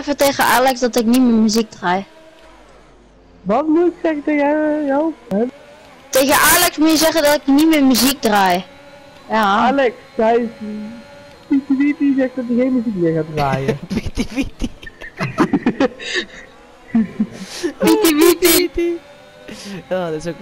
even tegen Alex dat ik niet meer muziek draai. Wat moet ik zeggen tegen jou? Tegen Alex moet je zeggen dat ik niet meer muziek draai. Ja. Alex, hij is... niet Wiepie zegt dat hij geen muziek meer gaat draaien. Witty witty. Ja, dat is ook...